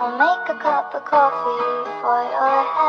I'll make a cup of coffee for your head.